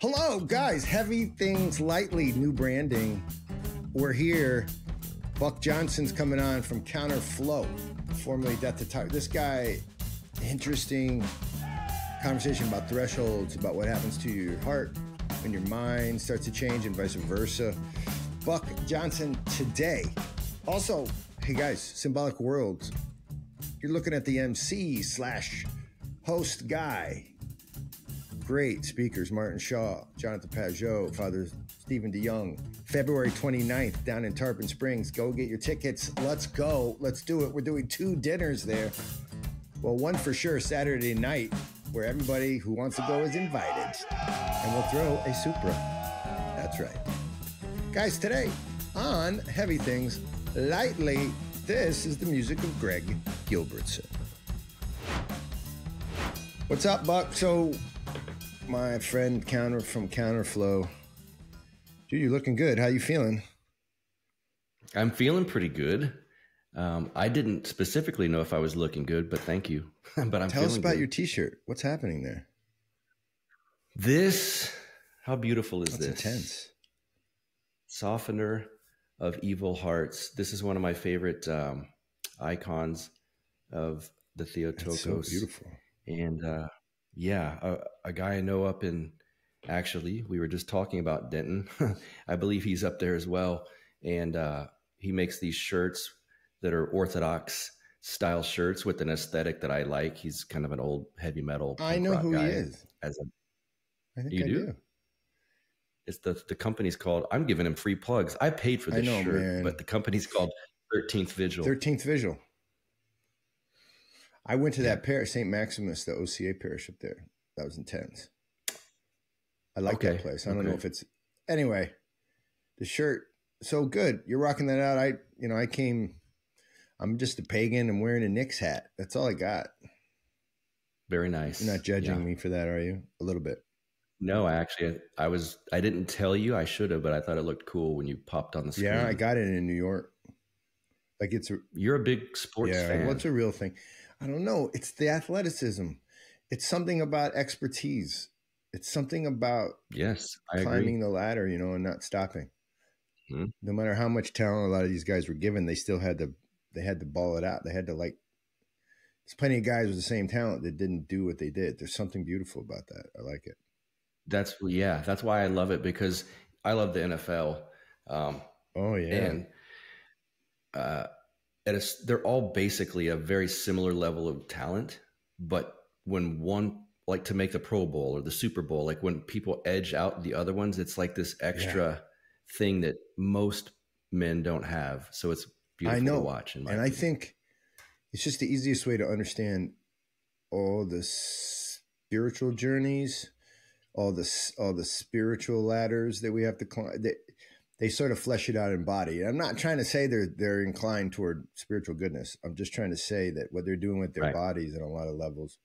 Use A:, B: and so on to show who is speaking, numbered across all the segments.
A: Hello, guys. Heavy Things Lightly, new branding. We're here. Buck Johnson's coming on from Counterflow, formerly Death to Tire. This guy, interesting conversation about thresholds, about what happens to your heart when your mind starts to change and vice versa. Buck Johnson today. Also, hey guys, Symbolic Worlds. You're looking at the MC slash host guy great speakers Martin Shaw, Jonathan Pageau, Father Stephen DeYoung. February 29th down in Tarpon Springs. Go get your tickets. Let's go. Let's do it. We're doing two dinners there. Well, one for sure Saturday night, where everybody who wants to go is invited. And we'll throw a Supra. That's right. Guys, today on Heavy Things Lightly, this is the music of Greg Gilbertson. What's up, Buck? So my friend Counter from Counterflow. Dude, you're looking good. How you feeling?
B: I'm feeling pretty good. Um, I didn't specifically know if I was looking good, but thank you. but I'm
A: tell us about
B: good.
A: your T-shirt. What's happening there?
B: This, how beautiful is
A: That's
B: this?
A: Intense.
B: Softener of evil hearts. This is one of my favorite um, icons of the Theotokos.
A: so beautiful.
B: And uh, yeah, a, a, guy I know up in actually, we were just talking about Denton. I believe he's up there as well. And uh, he makes these shirts that are Orthodox style shirts with an aesthetic that I like. He's kind of an old heavy metal.
A: I know who he is.
B: As
A: a, I think
B: you
A: I
B: do?
A: do.
B: It's the the company's called. I'm giving him free plugs. I paid for this
A: know,
B: shirt,
A: man.
B: but the company's called Thirteenth Vigil.
A: Thirteenth Vigil. I went to that parish, St. Maximus, the OCA parish up there. That was intense. I like
B: Okay,
A: that place. I don't
B: okay.
A: know if it's anyway. The shirt, so good. You're rocking that out. I, you know, I came. I'm just a pagan. I'm wearing a Knicks hat. That's all I got.
B: Very nice.
A: You're not judging
B: Yeah.
A: me for that, are you? A little bit.
B: No, I actually, I was. I didn't tell you. I should have, but I thought it looked cool when you popped on the screen.
A: Yeah, I got it in New York. Like it's a
B: You're a big sports
A: yeah.
B: fan.
A: What's a real thing? I don't know. It's the athleticism. It's something about expertise. It's something about
B: yes, I
A: climbing
B: agree.
A: the ladder, you know, and not stopping.
B: Mhm.
A: No matter how much talent a lot of these guys were given, they still had to they had to ball it out. They had to like there's plenty of guys with the same talent that didn't do what they did. There's something beautiful about that. I like it.
B: That's yeah. That's why I love it because I love the NFL. Um,
A: Oh yeah.
B: and uh, at a they're all basically a very similar level of talent. But when one like to make the Pro Bowl or the Super Bowl, like when people edge out the other ones, it's like this extra thing that most men don't have. So it's beautiful
A: I know.
B: to watch. in my
A: and I think it's just the easiest way to understand all the spiritual journeys, all the all the spiritual ladders that we have to climb. They, they sort of flesh it out in body. I'm not trying to say they're they're inclined toward spiritual goodness. I'm just trying to say that what they're doing with their
B: Right.
A: bodies on a lot of levels,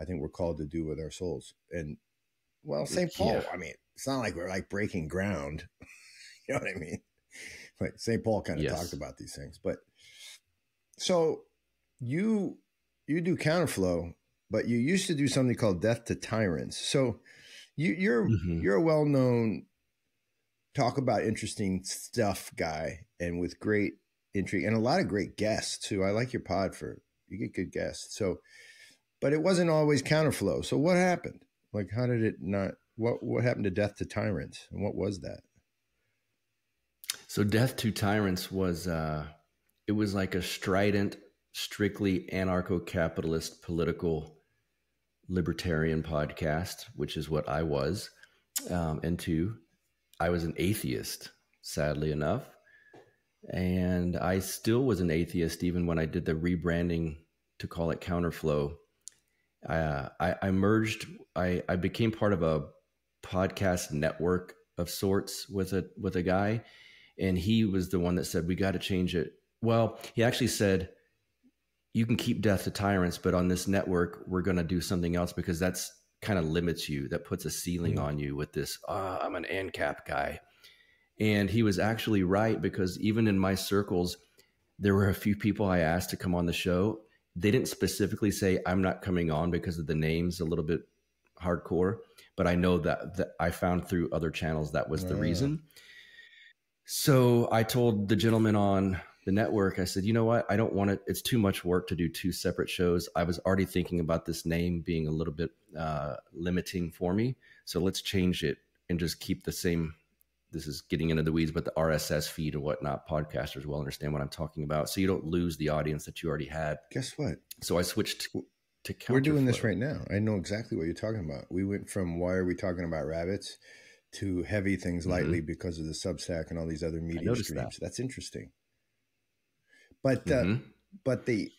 A: I think we're called to do with our souls. And well, St. Paul.
B: Yeah.
A: I mean, it's not like we're like breaking ground. you know what I mean? Like St. Paul kind of
B: Yes.
A: talked about these things, but so you you do counterflow, but you used to do something called Death to Tyrants. So you, you're
B: Mhm.
A: you're a well known talk about interesting stuff guy, and with great intrigue and a lot of great guests too. I like your pod for you get good guests. So, but it wasn't always counterflow. So what happened? Like, how did it not? What what happened to Death to Tyrants, and what was that?
B: So Death to Tyrants was uh it was like a strident, strictly anarcho-capitalist political libertarian podcast, which is what I was. Um, and two, I was an atheist, sadly enough. And I still was an atheist even when I did the rebranding to call it Counterflow. Uh, I, I merged, I, I became part of a podcast network of sorts with a with a guy and he was the one that said we got to change it well he actually said you can keep death to tyrants but on this network we're going to do something else because that's kind of limits you that puts a ceiling
A: Mm.
B: on you with this ah, i'm an ancap guy and he was actually right because even in my circles there were a few people i asked to come on the show they didn't specifically say i'm not coming on because of the names a little bit hardcore, but I know that, that I found through other channels that was the reason. So I told the gentleman on the network, I said, you know what? I don't want it. It's too much work to do two separate shows. I was already thinking about this name being a little bit uh, limiting for me. So let's change it and just keep the same. This is getting into the weeds, but the RSS feed and whatnot, podcasters will understand what I'm talking about. So you don't lose the audience that you already had.
A: Guess what?
B: So I switched to, to
A: We're doing this right now. I know exactly what you're talking about. We went from why are we talking about rabbits to heavy things lightly because of the Substack and all these other media streams.
B: that.
A: That's interesting. But uh,
B: Mhm.
A: but the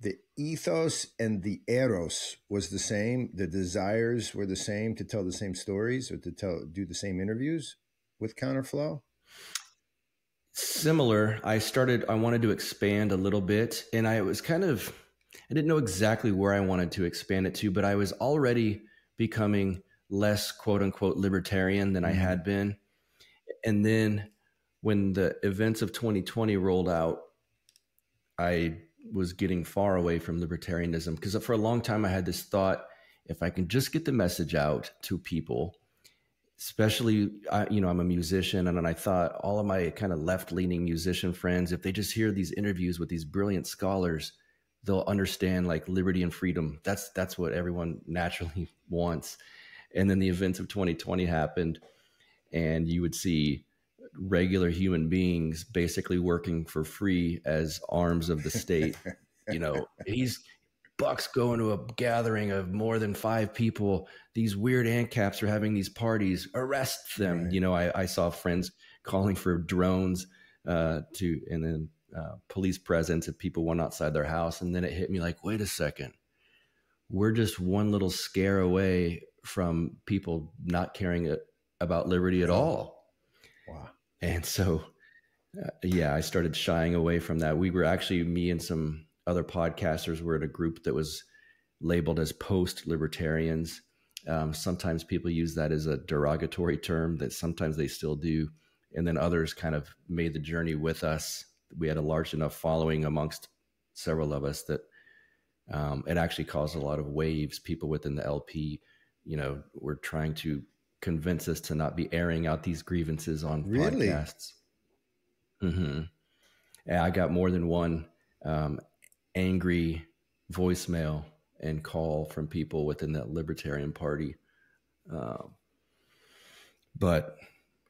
A: the ethos and the eros was the same. The desires were the same to tell the same stories or to tell do the same interviews with Counterflow.
B: similar i started i wanted to expand a little bit and i was kind of i didn't know exactly where i wanted to expand it to but i was already becoming less quote unquote libertarian than i
A: Mhm.
B: had been and then when the events of 2020 rolled out i was getting far away from libertarianism because for a long time i had this thought if i can just get the message out to people especially I, you know i'm a musician and i thought all of my kind of left-leaning musician friends if they just hear these interviews with these brilliant scholars they'll understand like liberty and freedom. That's that's what everyone naturally wants. And then the events of 2020 happened and you would see regular human beings basically working for free as arms of the state. You know he's bucks going to a gathering of more than five people. These weird ANCAPs are having these parties. Arrest them.
A: Right.
B: you know I, I saw friends calling for drones uh, to and then uh, police presence if people went outside their house. And then it hit me like wait a second. We're just one little scare away from people not caring about liberty at all.
A: Wow.
B: And so, uh, yeah, I started shying away from that. We were actually, me and some other podcasters were in a group that was labeled as post libertarians. Um, sometimes people use that as a derogatory term, that sometimes they still do. And then others kind of made the journey with us. We had a large enough following amongst several of us that um, it actually caused a lot of waves. People within the LP, you know, were trying to convince us to not be airing out these grievances on
A: Really?
B: podcasts. hmm Yeah, I got more than one um, angry voicemail and call from people within that Libertarian Party. Um, but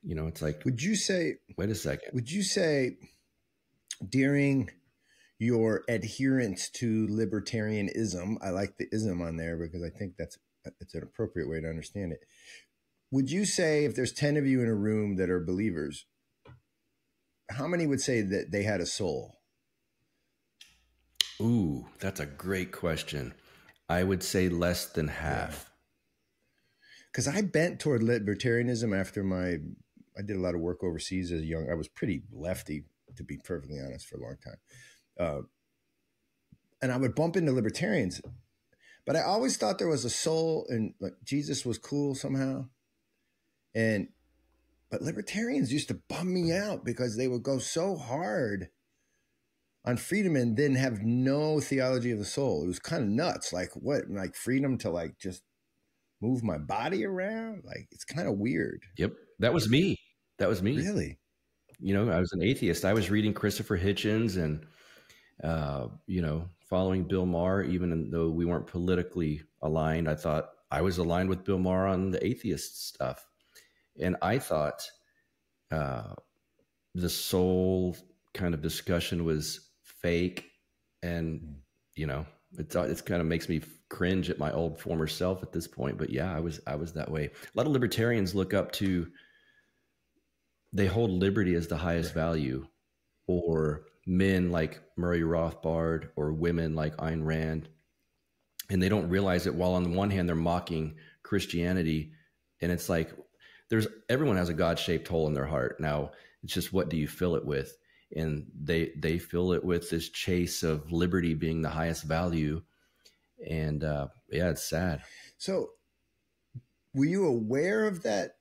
B: you know, it's like,
A: Would you say
B: wait a second.
A: Would you say during your adherence to libertarianism, I like the ism on there because I think that's it's an appropriate way to understand it. Would you say if there's 10 of you in a room that are believers, how many would say that they had a soul?
B: Ooh, that's a great question. I would say less than half.
A: Because I bent toward libertarianism after my, I did a lot of work overseas as a young, I was pretty lefty, to be perfectly honest, for a long time. Uh, and I would bump into libertarians, but I always thought there was a soul and like Jesus was cool somehow. And, but libertarians used to bum me out because they would go so hard on freedom and then have no theology of the soul. It was kind of nuts. Like what? Like freedom to like just move my body around? Like it's kind of weird.
B: Yep. That was me. That was me.
A: Really?
B: You know, I was an atheist. I was reading Christopher Hitchens and, uh, you know, following Bill Maher, even though we weren't politically aligned. I thought I was aligned with Bill Maher on the atheist stuff. And I thought uh, the soul kind of discussion was fake. And, you know, it's, it's kind of makes me cringe at my old former self at this point. But yeah, I was, I was that way. A lot of libertarians look up to, they hold liberty as the highest value or men like Murray Rothbard or women like Ayn Rand. And they don't realize it while on the one hand, they're mocking Christianity. And it's like, there's everyone has a God shaped hole in their heart. Now it's just, what do you fill it with? And they, they fill it with this chase of liberty being the highest value. And, uh, yeah, it's sad.
A: So were you aware of that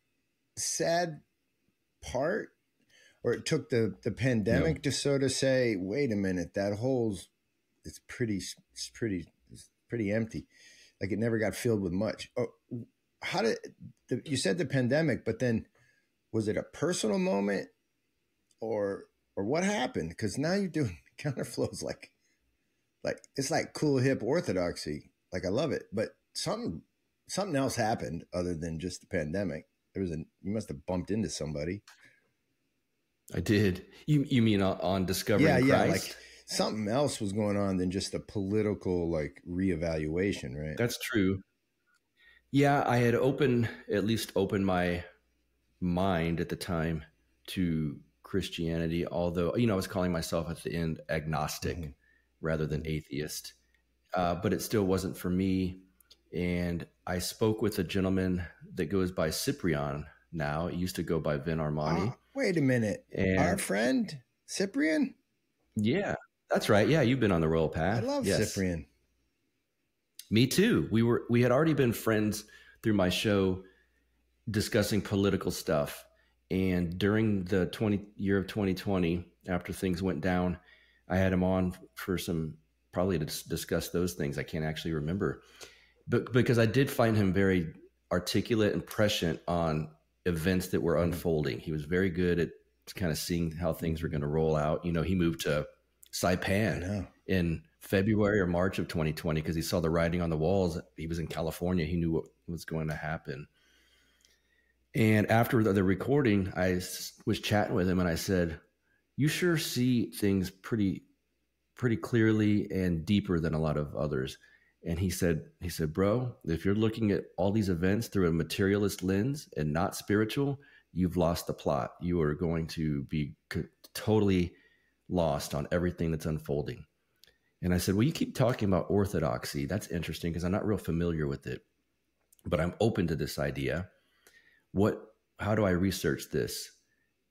A: sad part? Or it took the, the pandemic
B: No.
A: to sort of say, wait a minute, that hole's it's pretty it's pretty it's pretty empty. like it never got filled with much. Oh, how did the, you said the pandemic, but then was it a personal moment or or what happened? Because now you're doing counterflows like like it's like cool hip orthodoxy. Like I love it, but something something else happened other than just the pandemic. There was a you must have bumped into somebody.
B: I did. You you mean on, on discovering
A: yeah,
B: Christ?
A: yeah, like something else was going on than just a political like reevaluation, right?
B: That's true. Yeah, I had open at least opened my mind at the time to Christianity, although you know I was calling myself at the end agnostic mm-hmm. rather than atheist. Uh, but it still wasn't for me. And I spoke with a gentleman that goes by Cyprian now. It used to go by Vin Armani.
A: Ah, wait a minute. And Our friend Cyprian?
B: Yeah, that's right. Yeah, you've been on the royal path.
A: I love yes. Cyprian.
B: Me too. We were we had already been friends through my show discussing political stuff. And during the 20 year of 2020, after things went down, I had him on for some probably to discuss those things. I can't actually remember, but because I did find him very articulate and prescient on events that were unfolding. He was very good at kind of seeing how things were going to roll out. You know, he moved to Saipan in February or March of 2020 because he saw the writing on the walls. He was in California. He knew what was going to happen. And after the, the recording, I was chatting with him and I said, "You sure see things pretty, pretty clearly and deeper than a lot of others." And he said, "He said, bro, if you're looking at all these events through a materialist lens and not spiritual, you've lost the plot. You are going to be totally lost on everything that's unfolding." And I said, Well, you keep talking about orthodoxy. That's interesting because I'm not real familiar with it, but I'm open to this idea. What, how do I research this?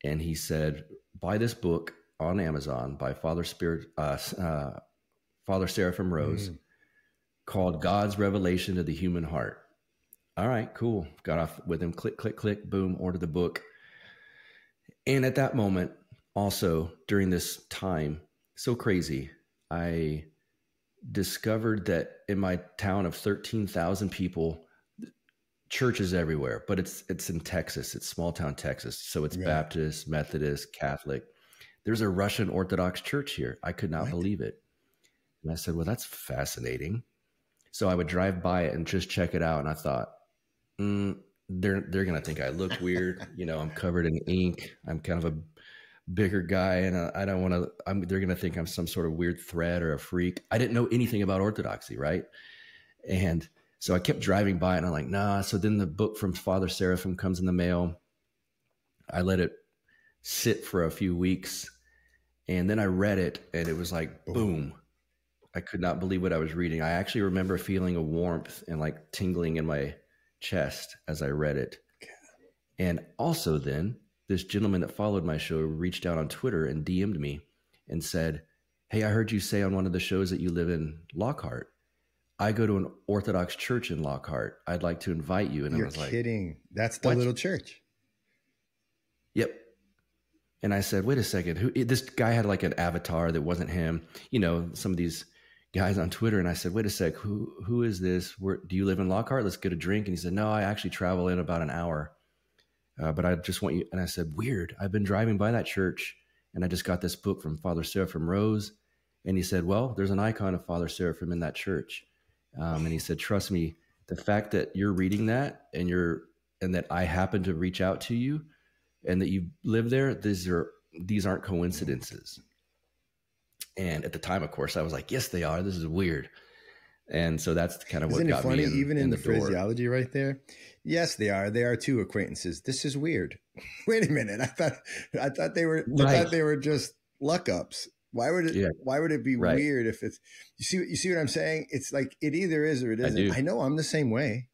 B: And he said, Buy this book on Amazon by Father Spirit, uh, uh, Father Seraphim Rose mm. called God's Revelation to the Human Heart. All right, cool. Got off with him. Click, click, click, boom, order the book. And at that moment, also during this time, so crazy, I discovered that in my town of 13,000 people, churches everywhere, but it's it's in Texas. It's small town Texas. So it's Baptist, Methodist, Catholic. There's a Russian Orthodox church here. I could not believe it. And I said, "Well, that's fascinating." So I would drive by it and just check it out and I thought, mm, they're they're going to think I look weird, you know, I'm covered in ink. I'm kind of a bigger guy and uh, I don't want to I'm they're going to think I'm some sort of weird threat or a freak. I didn't know anything about orthodoxy, right? And so I kept driving by and I'm like, "Nah." So then the book from Father Seraphim comes in the mail. I let it sit for a few weeks and then I read it and it was like boom. I could not believe what I was reading. I actually remember feeling a warmth and like tingling in my chest as I read it. And also then this gentleman that followed my show reached out on Twitter and DM'd me and said, Hey, I heard you say on one of the shows that you live in Lockhart. I go to an Orthodox church in Lockhart. I'd like to invite you. And
A: You're
B: I was like,
A: kidding. That's the what? little church.
B: Yep. And I said, wait a second. Who this guy had like an avatar that wasn't him. You know, some of these guys on Twitter. And I said, wait a sec, who who is this? Where do you live in Lockhart? Let's get a drink. And he said, No, I actually travel in about an hour. Uh, but I just want you. And I said, weird. I've been driving by that church and I just got this book from Father Seraphim Rose. And he said, well, there's an icon of Father Seraphim in that church. Um, and he said, trust me, the fact that you're reading that and you're, and that I happen to reach out to you and that you live there, these are, these aren't coincidences. And at the time, of course, I was like, yes, they are. This is weird. And so that's kind of Isn't what got funny? me in,
A: even in,
B: in
A: the, the phraseology right there. Yes, they are. They are two acquaintances. This is weird. Wait a minute. I thought I thought they were right. I thought they were just luck ups. Why would it yeah. why would it be right. weird if it's you see you see what I'm saying? It's like it either is or it isn't. I, I know I'm the same way.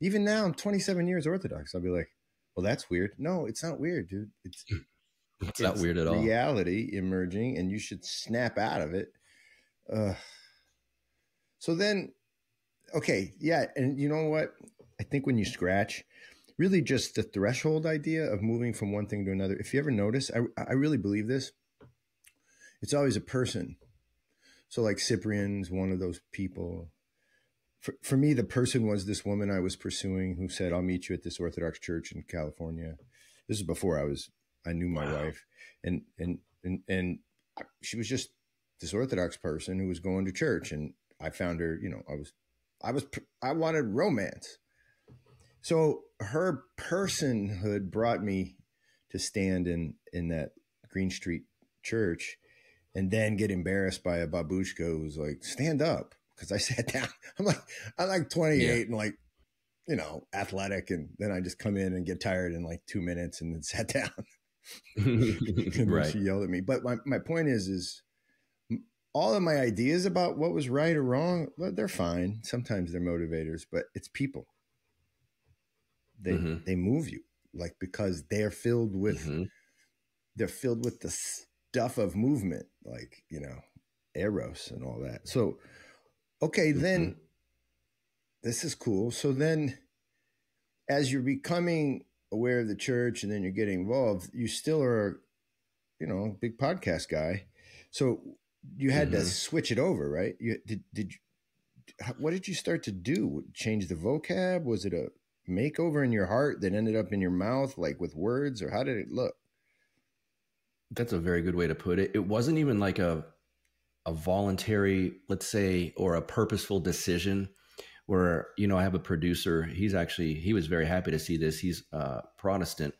A: Even now I'm 27 years Orthodox. I'll be like, well, that's weird. No, it's not weird, dude. It's
B: it's, it's not weird at
A: all. Reality emerging, and you should snap out of it. Uh, so then, okay, yeah, and you know what? I think when you scratch, really just the threshold idea of moving from one thing to another. If you ever notice, I, I really believe this. It's always a person. So like Cyprian's one of those people. for, for me, the person was this woman I was pursuing who said, I'll meet you at this Orthodox church in California. This is before I was, I knew my wow. wife. And, and, and, and she was just this Orthodox person who was going to church. And I found her, you know, I was, I was, I wanted romance. So her personhood brought me to stand in, in that Green Street church and then get embarrassed by a babushka who's like, stand up because I sat down. I'm like, I'm like 28 yeah. and like, you know, athletic. And then I just come in and get tired in like two minutes and then sat down. right. She yelled at me. But my, my point is, is all of my ideas about what was right or wrong, well, they're fine. Sometimes they're motivators, but it's people. They, mm-hmm. they move you like, because they're filled with, mm-hmm. they're filled with the stuff of movement, like, you know, eros and all that. So, Okay, mm-hmm. then this is cool. So then as you're becoming aware of the church and then you're getting involved, you still are, you know, big podcast guy. So you had mm-hmm. to switch it over, right? You did did you, what did you start to do? Change the vocab? Was it a makeover in your heart that ended up in your mouth like with words or how did it look?
B: That's a very good way to put it. It wasn't even like a a voluntary, let's say, or a purposeful decision where, you know, I have a producer. He's actually, he was very happy to see this. He's uh, Protestant,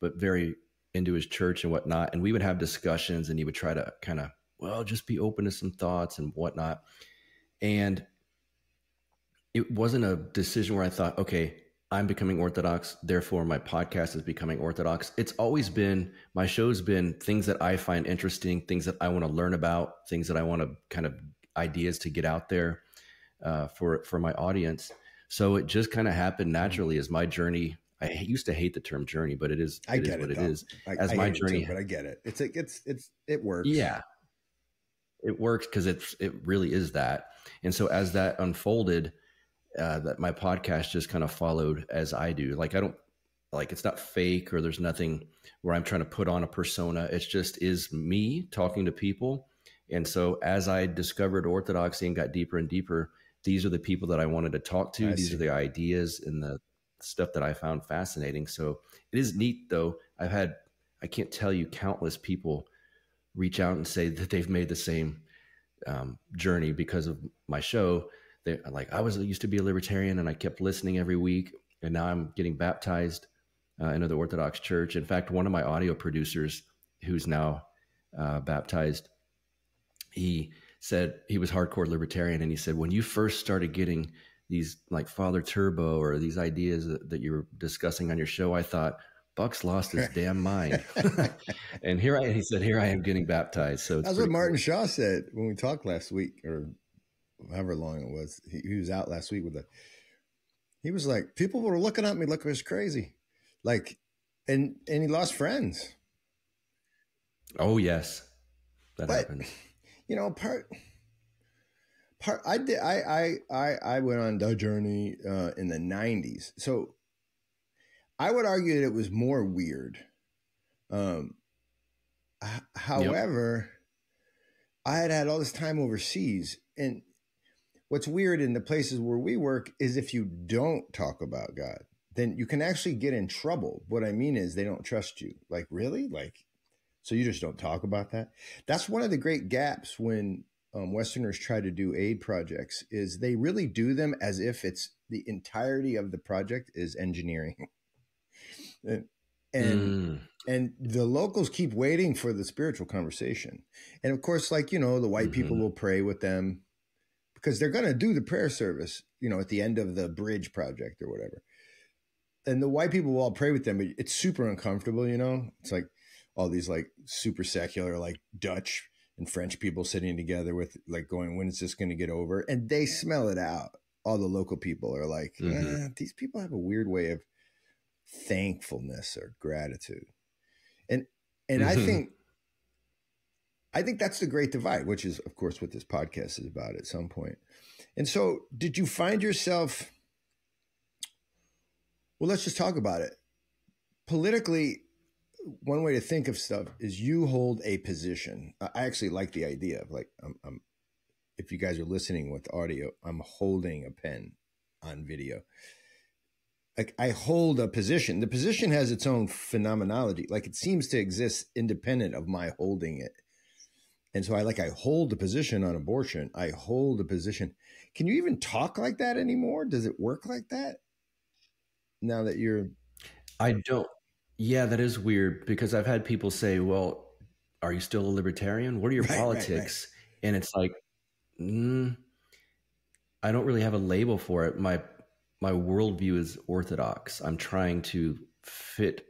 B: but very into his church and whatnot. And we would have discussions and he would try to kind of, well, just be open to some thoughts and whatnot. And it wasn't a decision where I thought, okay, I'm becoming Orthodox, therefore my podcast is becoming Orthodox. It's always been, my show's been things that I find interesting, things that I want to learn about, things that I want to kind of ideas to get out there uh, for, for my audience. So it just kind of happened naturally as my journey. I used to hate the term journey, but it is,
A: I get
B: is what
A: it,
B: it is.
A: I, as I my journey, too, but I get it. It's, it's, it's, it works.
B: Yeah. It works because it's, it really is that. And so as that unfolded, uh, that my podcast just kind of followed as I do. Like I don't like it's not fake or there's nothing where I'm trying to put on a persona. It's just is me talking to people. And so as I discovered orthodoxy and got deeper and deeper, these are the people that I wanted to talk to. I these see. are the ideas and the stuff that I found fascinating. So it is neat though. I've had I can't tell you countless people reach out and say that they've made the same um, journey because of my show they like I was used to be a libertarian and I kept listening every week, and now I'm getting baptized uh, into the Orthodox Church. In fact, one of my audio producers, who's now uh, baptized, he said he was hardcore libertarian, and he said when you first started getting these like Father Turbo or these ideas that, that you were discussing on your show, I thought. Buck's lost his damn mind, and here I. He said, "Here I am getting baptized." So
A: that's what Martin cool. Shaw said when we talked last week, or however long it was. He, he was out last week with a. He was like, people were looking at me like I was crazy, like, and and he lost friends.
B: Oh yes, that but, happens.
A: You know, part part I did I I I I went on the journey uh, in the '90s, so I would argue that it was more weird. Um, however, yep. I had had all this time overseas, and what's weird in the places where we work is if you don't talk about God, then you can actually get in trouble. What I mean is they don't trust you. Like, really? Like, so you just don't talk about that? That's one of the great gaps when um, Westerners try to do aid projects is they really do them as if it's the entirety of the project is engineering. and and, mm. and the locals keep waiting for the spiritual conversation. And of course, like, you know, the white mm-hmm. people will pray with them because they're going to do the prayer service, you know, at the end of the bridge project or whatever. And the white people will all pray with them, but it's super uncomfortable, you know? It's like all these like super secular, like Dutch and French people sitting together with like going, when is this going to get over? And they smell it out. All the local people are like, mm-hmm. eh, these people have a weird way of thankfulness or gratitude. And and mm-hmm. I think I think that's the great divide, which is, of course, what this podcast is about at some point. And so, did you find yourself? Well, let's just talk about it. Politically, one way to think of stuff is you hold a position. I actually like the idea of like I'm, I'm if you guys are listening with audio, I'm holding a pen on video. Like I hold a position. The position has its own phenomenology. Like it seems to exist independent of my holding it. And so I like I hold the position on abortion. I hold a position. Can you even talk like that anymore? Does it work like that? Now that you're
B: I don't yeah, that is weird because I've had people say, "Well, are you still a libertarian? What are your right, politics?" Right, right. And it's like, mm, I don't really have a label for it. My my worldview is orthodox. I'm trying to fit.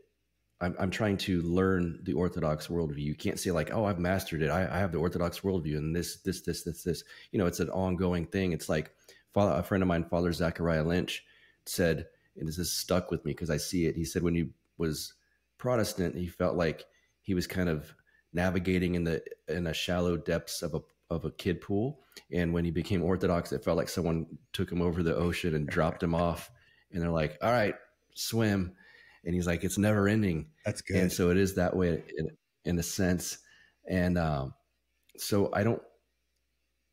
B: I'm, I'm trying to learn the orthodox worldview. You can't say like, "Oh, I've mastered it. I, I have the orthodox worldview," and this, this, this, this, this. You know, it's an ongoing thing. It's like a friend of mine, Father Zachariah Lynch, said, and this has stuck with me because I see it. He said when he was Protestant, he felt like he was kind of navigating in the in the shallow depths of a of a kid pool. And when he became Orthodox, it felt like someone took him over the ocean and dropped him off. And they're like, "All right, swim." And he's like, "It's never ending."
A: That's good.
B: And so it is that way in, in a sense. And um, so I don't.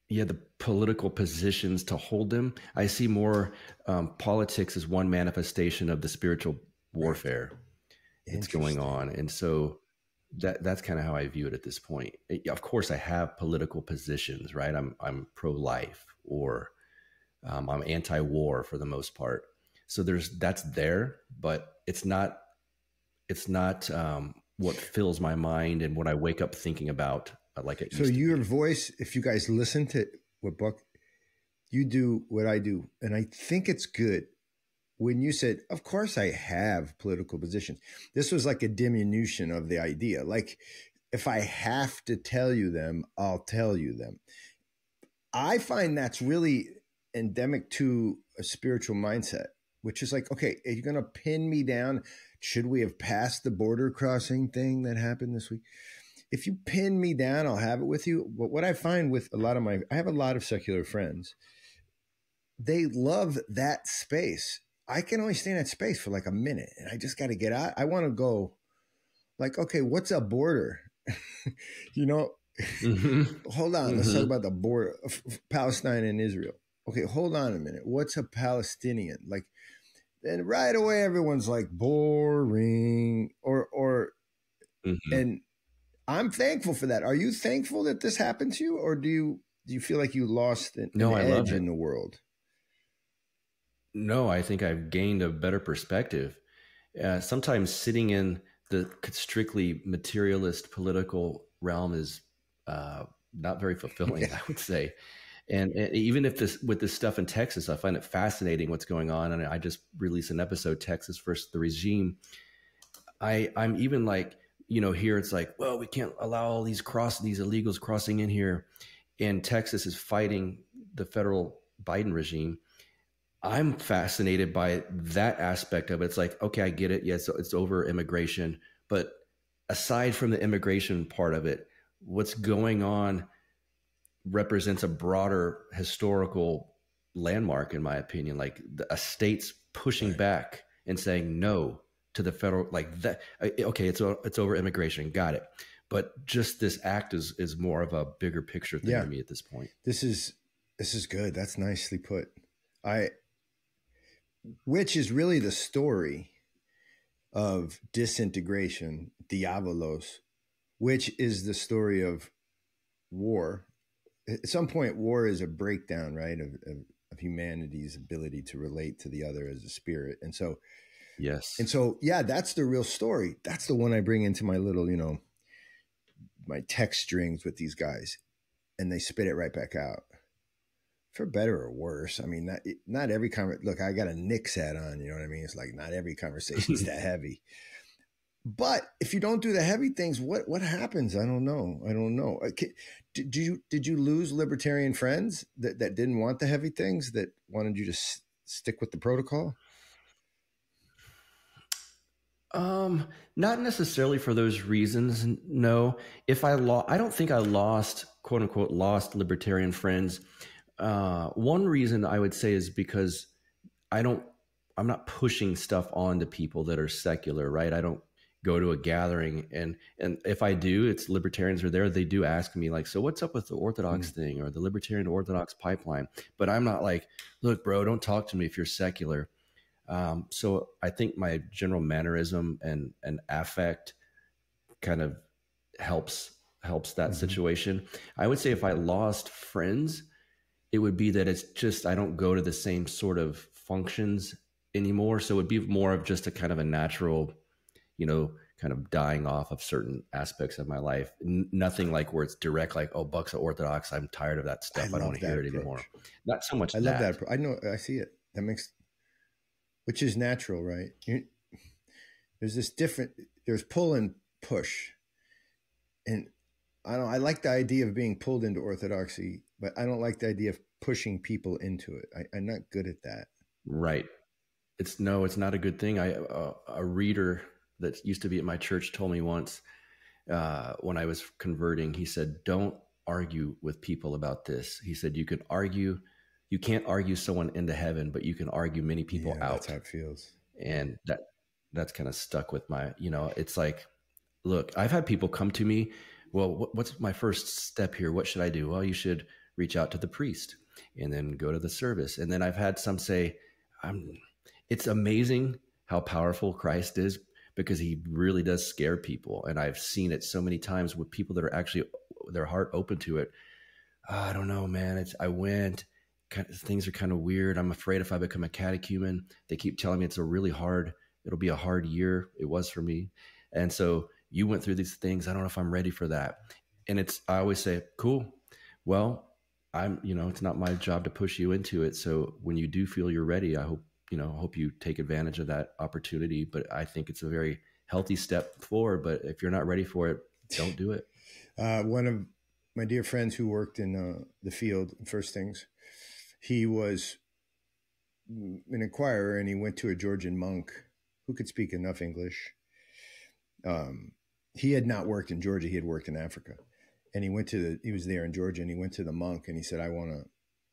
B: Yeah, the political positions to hold them. I see more um, politics as one manifestation of the spiritual warfare that's going on, and so that that's kind of how I view it at this point. Of course, I have political positions, right? I'm I'm pro life or um, I'm anti war for the most part. So there's that's there, but it's not it's not um, what fills my mind and what I wake up thinking about. Uh, like it.
A: So your voice, if you guys listen to what Buck, you do what I do, and I think it's good when you said, Of course, I have political positions, this was like a diminution of the idea. Like, if I have to tell you them, I'll tell you them. I find that's really endemic to a spiritual mindset, which is like, okay, are you going to pin me down? Should we have passed the border crossing thing that happened this week? If you pin me down, I'll have it with you. But what I find with a lot of my, I have a lot of secular friends. They love that space I can only stay in that space for like a minute and I just got to get out. I want to go like, okay, what's a border? you know, mm-hmm. hold on. Mm-hmm. Let's talk mm-hmm. about the border of Palestine and Israel. Okay, hold on a minute. What's a Palestinian? Like, and right away everyone's like boring or, or, mm-hmm. and I'm thankful for that. Are you thankful that this happened to you or do you, do you feel like you lost an, no, an edge in the world?
B: No, I think I've gained a better perspective. Uh, sometimes sitting in the strictly materialist political realm is uh, not very fulfilling, I would say. And, and, even if this with this stuff in Texas, I find it fascinating what's going on. And I just released an episode, Texas versus the regime. I I'm even like, you know, here it's like, well, we can't allow all these cross these illegals crossing in here, and Texas is fighting the federal Biden regime I'm fascinated by that aspect of it. It's like, okay, I get it. Yes, it's over immigration. But aside from the immigration part of it, what's going on represents a broader historical landmark, in my opinion. Like the, a state's pushing right. back and saying no to the federal, like that. Uh, okay, it's it's over immigration. Got it. But just this act is is more of a bigger picture thing yeah. to me at this point.
A: This is this is good. That's nicely put. I which is really the story of disintegration, diabolos, which is the story of war. At some point, war is a breakdown, right, of, of, of humanity's ability to relate to the other as a spirit. And so,
B: yes.
A: And so, yeah, that's the real story. That's the one I bring into my little, you know, my text strings with these guys, and they spit it right back out for better or worse. I mean, not not every conversation. Look, I got a Knicks hat on. You know what I mean? It's like not every conversation is that heavy. But if you don't do the heavy things, what what happens? I don't know. I don't know. Uh, did you did you lose libertarian friends that that didn't want the heavy things that wanted you to s- stick with the protocol?
B: Um, not necessarily for those reasons. No, if I lost, I don't think I lost quote unquote lost libertarian friends uh, one reason I would say is because I don't, I'm not pushing stuff on to people that are secular, right? I don't go to a gathering and and if I do, it's libertarians are there. They do ask me like, so what's up with the Orthodox mm. thing or the Libertarian Orthodox pipeline? But I'm not like, look, bro, don't talk to me if you're secular. Um, so I think my general mannerism and and affect kind of helps helps that mm-hmm. situation. I would say if I lost friends, it would be that it's just I don't go to the same sort of functions anymore. So it would be more of just a kind of a natural, you know, kind of dying off of certain aspects of my life. N- nothing like where it's direct, like, oh, Buck's are Orthodox. I'm tired of that stuff. I, I don't want to hear it anymore. Not so much.
A: I that. love that. I know. I see it. That makes, which is natural, right? You, there's this different. There's pull and push, and I don't. I like the idea of being pulled into orthodoxy, but I don't like the idea of pushing people into it. I, I'm not good at that.
B: Right. It's no. It's not a good thing. I uh, a reader that used to be at my church told me once uh, when I was converting. He said, "Don't argue with people about this." He said, "You can argue." You can't argue someone into heaven, but you can argue many people yeah, out.
A: That's how it feels.
B: And that that's kind of stuck with my, you know, it's like, look, I've had people come to me well, what's my first step here? What should I do? Well, you should reach out to the priest and then go to the service. And then I've had some say, I'm, it's amazing how powerful Christ is because he really does scare people. And I've seen it so many times with people that are actually their heart open to it. Oh, I don't know, man. It's, I went, kind of, things are kind of weird. I'm afraid if I become a catechumen, they keep telling me it's a really hard, it'll be a hard year. It was for me. And so you went through these things. I don't know if I'm ready for that. And it's, I always say, cool. Well, I'm, you know, it's not my job to push you into it. So when you do feel you're ready, I hope, you know, hope you take advantage of that opportunity. But I think it's a very healthy step forward. But if you're not ready for it, don't do it.
A: Uh, one of my dear friends who worked in uh, the field, first things, he was an inquirer and he went to a Georgian monk who could speak enough English um, he had not worked in Georgia. He had worked in Africa, and he went to the. He was there in Georgia, and he went to the monk, and he said, "I want to,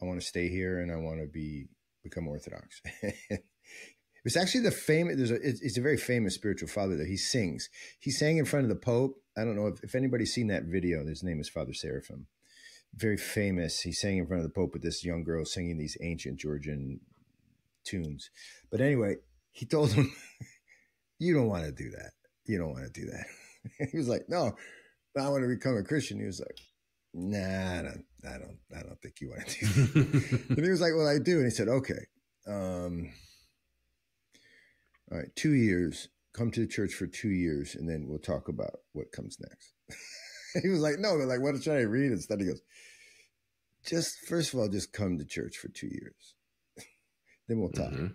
A: I want to stay here, and I want to be become Orthodox." it's actually the famous. There's a. It's, it's, a very famous spiritual father that he sings. He sang in front of the Pope. I don't know if, if anybody's seen that video. His name is Father Seraphim. Very famous. He sang in front of the Pope with this young girl singing these ancient Georgian tunes. But anyway, he told him, "You don't want to do that. You don't want to do that." he was like, no, I want to become a Christian. He was like, nah, I don't, I don't, I don't think you want to do that. and he was like, well, I do. And he said, okay, um, all right, two years, come to the church for two years, and then we'll talk about what comes next. he was like, no, like, what should I trying to read instead? He goes, just first of all, just come to church for two years. then we'll talk. Mm-hmm.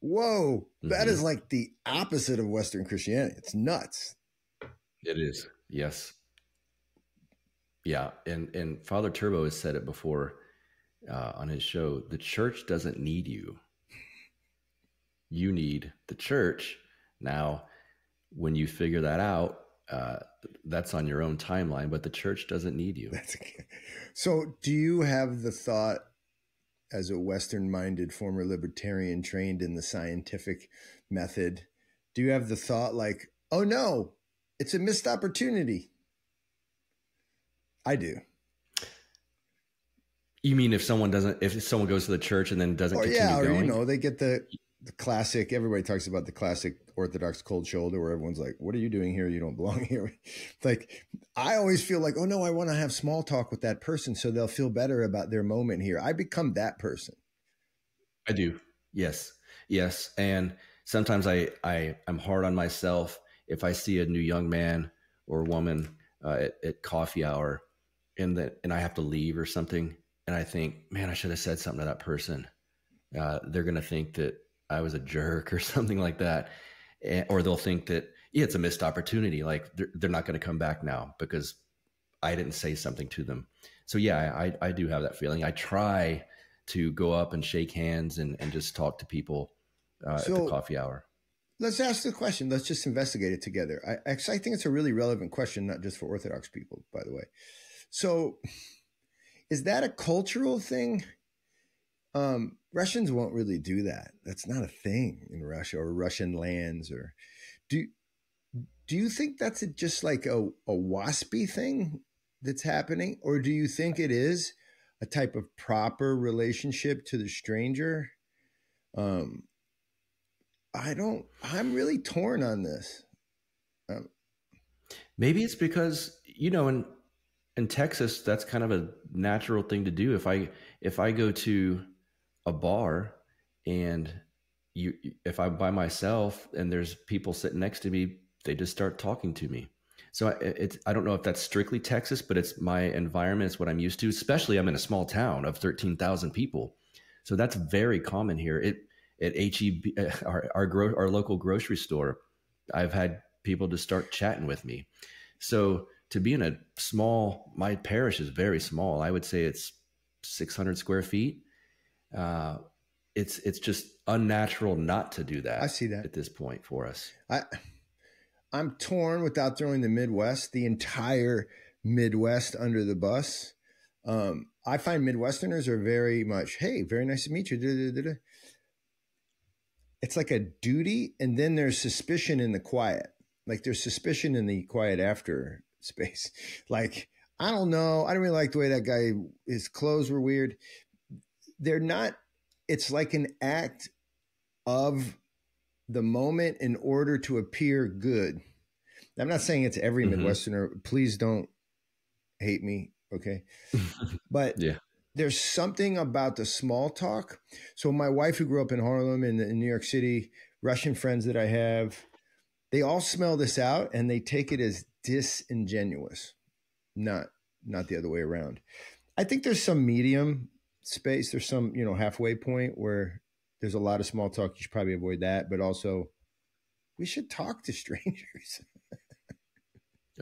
A: Whoa, that mm-hmm. is like the opposite of Western Christianity. It's nuts.
B: It is. Yes. Yeah, and and Father Turbo has said it before uh, on his show. The church doesn't need you. You need the church. Now, when you figure that out, uh, that's on your own timeline. But the church doesn't need you.
A: Okay. So, do you have the thought, as a Western-minded former libertarian trained in the scientific method, do you have the thought like, "Oh no, it's a missed opportunity. I do.
B: You mean if someone doesn't, if someone goes to the church and then doesn't oh, continue yeah, or going?
A: you know, they get the the classic. Everybody talks about the classic Orthodox cold shoulder, where everyone's like, "What are you doing here? You don't belong here." like, I always feel like, "Oh no, I want to have small talk with that person, so they'll feel better about their moment here." I become that person.
B: I do. Yes, yes, and sometimes I I I'm hard on myself if I see a new young man or woman uh, at, at, coffee hour and that and I have to leave or something, and I think, man, I should have said something to that person. Uh, they're gonna think that I was a jerk or something like that, and, or they'll think that yeah, it's a missed opportunity. Like they're, they're not going to come back now because I didn't say something to them. So yeah, I, I do have that feeling. I try to go up and shake hands and, and just talk to people uh, so, at the coffee hour
A: let's ask the question. Let's just investigate it together. I actually I think it's a really relevant question, not just for Orthodox people, by the way. So, is that a cultural thing? Um, Russians won't really do that. That's not a thing in Russia or Russian lands. Or do do you think that's a, just like a, a waspy thing that's happening? Or do you think it is a type of proper relationship to the stranger? Um, I don't, I'm really torn on this. Um,
B: Maybe it's because, you know, in, in Texas, that's kind of a natural thing to do. If I, if I go to a bar and you, if I'm by myself and there's people sitting next to me, they just start talking to me. So it's I don't know if that's strictly Texas, but it's my environment. It's what I'm used to. Especially I'm in a small town of thirteen thousand people, so that's very common here. It at HEB, our our, gro- our local grocery store, I've had people to start chatting with me. So to be in a small, my parish is very small. I would say it's 600 square feet. Uh, it's it's just unnatural not to do that.
A: I see that
B: at this point for us.
A: I I'm torn without throwing the Midwest, the entire Midwest under the bus. Um, I find Midwesterners are very much, hey, very nice to meet you. Da, da, da, it's like a duty, and then there's suspicion in the quiet. Like there's suspicion in the quiet after space. Like, I don't know. I don't really like the way that guy, his clothes were weird. They're not, it's like an act of the moment in order to appear good. I'm not saying it's every mm-hmm. Midwesterner. Please don't hate me. Okay. but
B: yeah,
A: there's something about the small talk. So my wife, who grew up in Harlem and in, in New York City, Russian friends that I have, they all smell this out and they take it as disingenuous, not not the other way around. I think there's some medium space. There's some you know halfway point where there's a lot of small talk. You should probably avoid that, but also we should talk to strangers.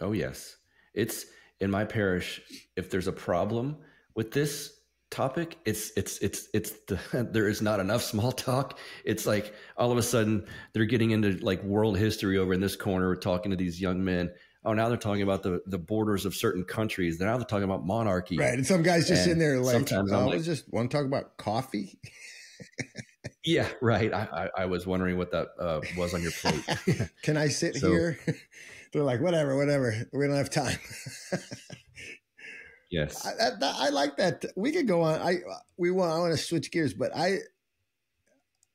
B: oh yes, it's in my parish. If there's a problem with this topic, it's it's it's it's the, there is not enough small talk. It's like all of a sudden they're getting into like world history over in this corner, talking to these young men oh, now they're talking about the, the borders of certain countries. Now they're talking about monarchy.
A: Right. And some guys just and sitting there like, sometimes oh, I like, just want to talk about coffee.
B: Yeah, right. I, I, I was wondering what that uh, was on your plate.
A: Can I sit so, here? They're like, whatever, whatever. We don't have time.
B: Yes,
A: I, that, I, like that. We could go on. I we want. I want to switch gears, but I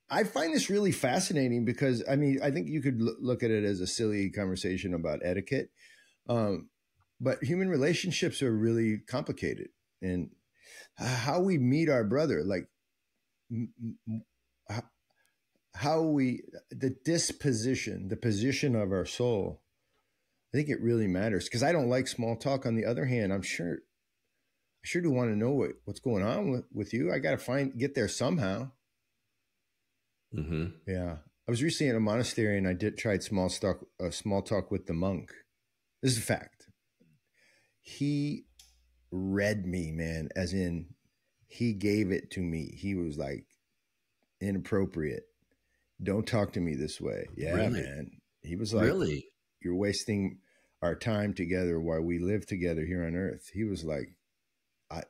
A: I find this really fascinating because I mean I think you could l- look at it as a silly conversation about etiquette, um, but human relationships are really complicated, and how we meet our brother, like how we the disposition, the position of our soul. I think it really matters because I don't like small talk. On the other hand, I'm sure, I sure do want to know what, what's going on with, with you. I got to find get there somehow.
B: Mm-hmm.
A: Yeah, I was recently in a monastery and I did tried small talk, uh, small talk with the monk. This is a fact. He read me, man, as in he gave it to me. He was like inappropriate don't talk to me this way. Yeah, really? man. He was like,
B: really?
A: You're wasting our time together while we live together here on earth. He was like,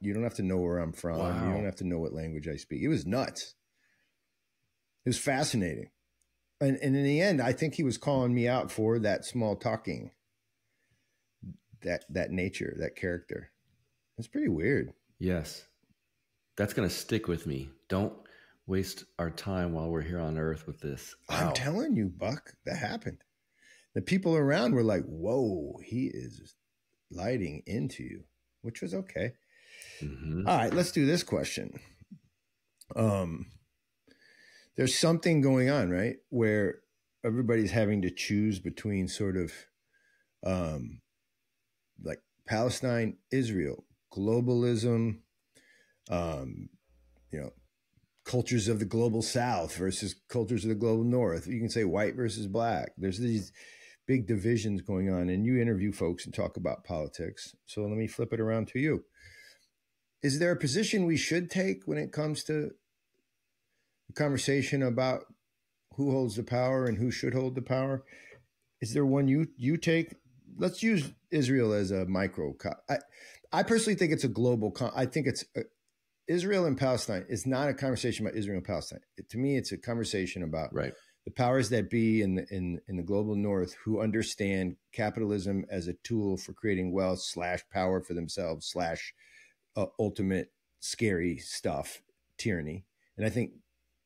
A: you don't have to know where I'm from. Wow. You don't have to know what language I speak. It was nuts. It was fascinating. And, and in the end, I think he was calling me out for that small talking, that that nature, that character. It's pretty weird.
B: Yes, that's gonna stick with me. Don't waste our time while we're here on earth with this.
A: Wow. I'm telling you, Buck, that happened. The people around were like, whoa, he is lighting into you, which was okay. Mm-hmm. All right, let's do this question. Um, there's something going on, right? Where everybody's having to choose between sort of um, like Palestine, Israel, globalism, um, you know, cultures of the global south versus cultures of the global north. You can say white versus black. There's these big divisions going on, and you interview folks and talk about politics. So let me flip it around to you. Is there a position we should take when it comes to the conversation about who holds the power and who should hold the power? Is there one you you take? Let's use Israel as a micro. I, I personally think it's a global. I think it's a, Israel and Palestine is not a conversation about Israel and Palestine. It, to me, it's a conversation about
B: right.
A: the powers that be in the, in in the global north who understand capitalism as a tool for creating wealth slash power for themselves slash uh, ultimate scary stuff tyranny and i think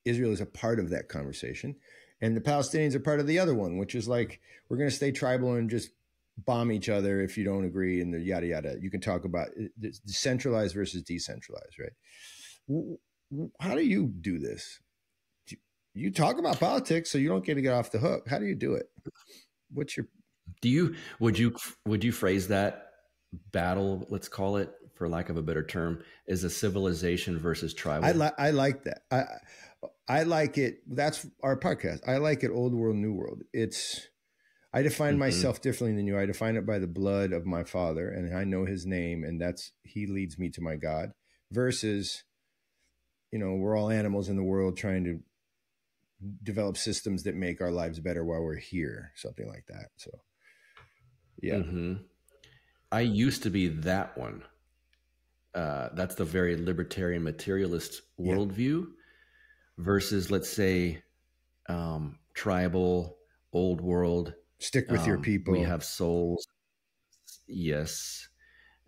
A: israel is a part of that conversation and the palestinians are part of the other one which is like we're going to stay tribal and just bomb each other if you don't agree and the yada yada you can talk about decentralized versus decentralized right how do you do this you talk about politics, so you don't get to get off the hook. How do you do it? What's your?
B: Do you would you would you phrase that battle? Let's call it, for lack of a better term, is a civilization versus tribal.
A: I like I like that. I I like it. That's our podcast. I like it. Old world, new world. It's. I define mm-hmm. myself differently than you. I define it by the blood of my father, and I know his name, and that's he leads me to my God. Versus, you know, we're all animals in the world trying to develop systems that make our lives better while we're here, something like that. So, yeah. Mm-hmm.
B: I used to be that one. Uh, that's the very libertarian materialist worldview yeah. versus, let's say, um, tribal, old world.
A: Stick with um, your people.
B: We have souls. Yes.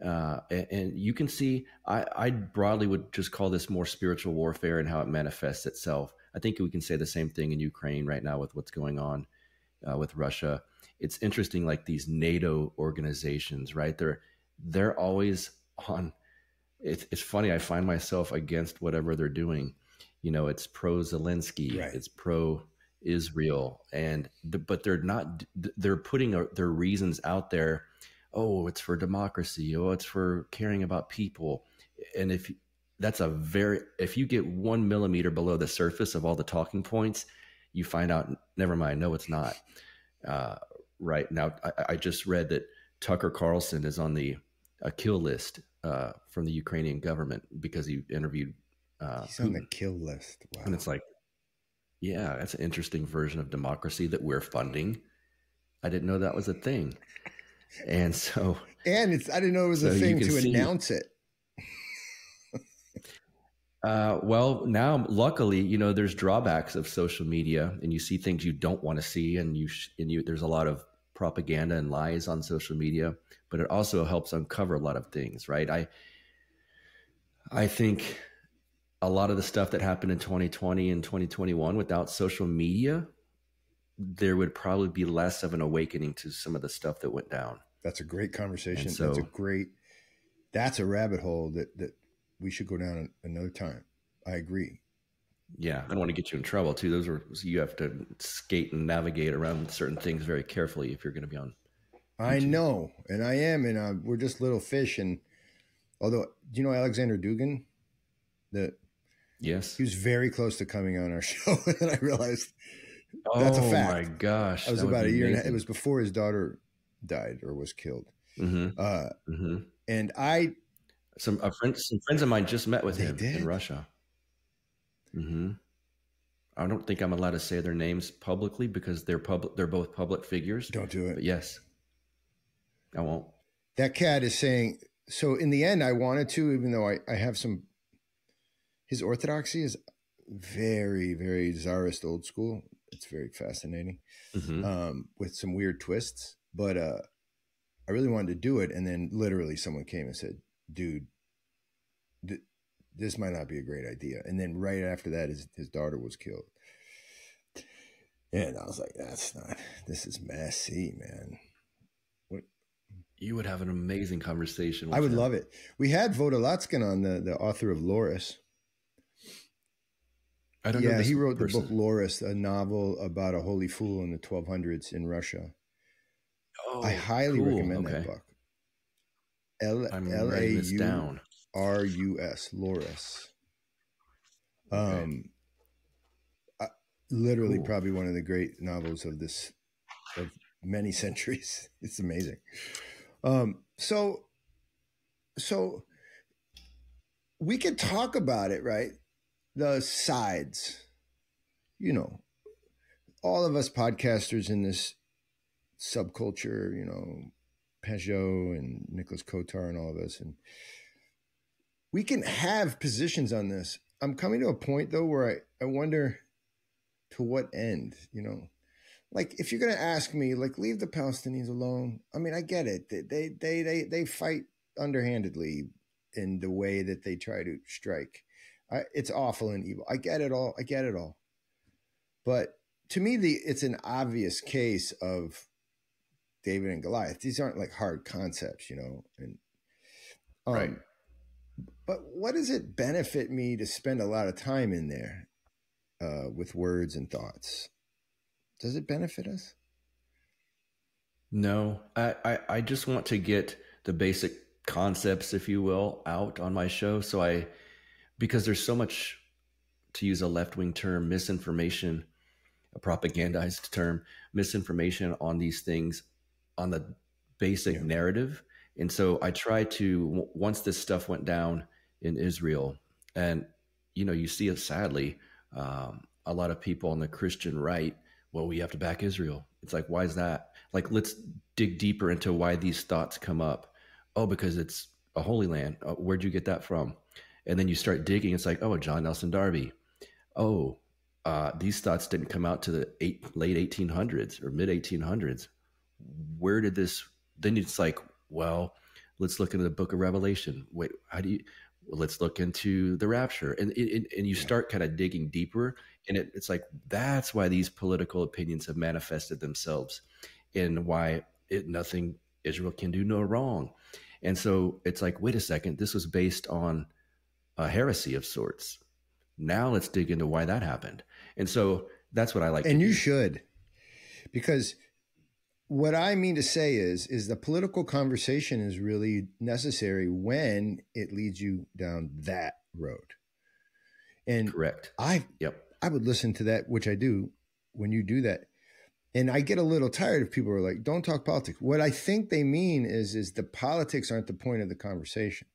B: Uh, and, and, you can see, I, I broadly would just call this more spiritual warfare and how it manifests itself. I think we can say the same thing in Ukraine right now with what's going on uh, with Russia. It's interesting, like these NATO organizations, right? They're they're always on. It's it's funny. I find myself against whatever they're doing. You know, it's pro Zelensky, right. it's pro Israel, and but they're not. They're putting their reasons out there. Oh, it's for democracy. Oh, it's for caring about people. And if that's a very if you get one millimeter below the surface of all the talking points you find out never mind no it's not uh, right now I, I, just read that tucker carlson is on the a kill list uh, from the ukrainian government because he interviewed
A: uh, he's on the kill list.
B: Wow. and it's like yeah that's an interesting version of democracy that we're funding. I didn't know that was a thing. And so
A: and it's i didn't know it was so a thing to see, announce it.
B: Uh, well, now luckily, you know, there's drawbacks of social media, and you see things you don't want to see, and you sh- and you there's a lot of propaganda and lies on social media, but it also helps uncover a lot of things, right? I I think a lot of the stuff that happened in 2020 and 2021 without social media, there would probably be less of an awakening to some of the stuff that went down.
A: That's a great conversation. So, that's a great. That's a rabbit hole that that we should go down another time. I agree.
B: Yeah, I don't want to get you in trouble too. Those are you have to skate and navigate around certain things very carefully if you're going to be on.
A: YouTube. I know, and I am, and uh, we're just little fish. And although, do you know Alexander Dugin? That
B: yes,
A: he was very close to coming on our show, and I realized oh, that's oh, a fact. Oh my
B: gosh,
A: that was about a year. And a, it was before his daughter died or was killed. Mm-hmm. Uh, mm-hmm. And I
B: some friend, some friends of mine just met with him did? in Russia. Mm-hmm. I don't think I'm allowed to say their names publicly because they're public. They're both public figures.
A: Don't do it.
B: But yes, I won't.
A: That cat is saying. So in the end, I wanted to, even though I, I have some. His orthodoxy is very, very czarist old school. It's very fascinating, mm-hmm. um, with some weird twists. But uh, I really wanted to do it, and then literally someone came and said, dude, th- this might not be a great idea. And then right after that, his, his daughter was killed. And I was like, that's not, this is messy, man.
B: What? You would have an amazing conversation.
A: I would him. love it. We had Vodolazkin on, the, the author of Laurus. I don't know. yeah, he wrote person. the book Laurus, a novel about a holy fool in the 1200s in Russia. Oh, I highly cool. recommend okay. that book. L L A U R U S Laurus. Um, I, literally, cool. probably one of the great novels of this of many centuries. It's amazing. Um, so, so we can talk about it, right? The sides, you know, all of us podcasters in this subculture, you know, Pageau and Nicholas Kotar and all of us. And we can have positions on this. I'm coming to a point though where I, I wonder to what end? You know, like if you're gonna ask me, like leave the Palestinians alone. I mean, I get it. They they they they, they fight underhandedly in the way that they try to strike. I, it's awful and evil. I get it all. I get it all. But to me, the it's an obvious case of David and Goliath. These aren't like hard concepts, you know. And um, right. But what does it benefit me to spend a lot of time in there uh, with words and thoughts? Does it benefit us?
B: No, I, I, I just want to get the basic concepts, if you will, out on my show. So I, because there's so much, to use a left wing term, misinformation, a propagandized term, misinformation on these things, on the basic yeah. narrative. And so I try to, once this stuff went down in Israel, and, you know, you see it sadly, um, a lot of people on the Christian right, well, we have to back Israel. It's like, why is that? Like, let's dig deeper into why these thoughts come up oh, because it's a holy land. Uh, where'd you get that from? And then you start digging. It's like, oh, John Nelson Darby. Oh, uh, these thoughts didn't come out to the eight, late 1800s or mid 1800s. Where did this? Then it's like, well, let's look into the Book of Revelation. Wait, how do you? Well, let's look into the rapture, and and, and you start kind of digging deeper, and it, it's like that's why these political opinions have manifested themselves, and why it nothing Israel can do no wrong. And so it's like, wait a second, this was based on a heresy of sorts. Now let's dig into why that happened. And so that's what I like.
A: And you do. should, because what I mean to say is, is the political conversation is really necessary when it leads you down that road. And
B: correct.
A: I yep. I would listen to that, which I do when you do that and I get a little tired if people are like, "Don't talk politics." What I think they mean is, is the politics aren't the point of the conversation.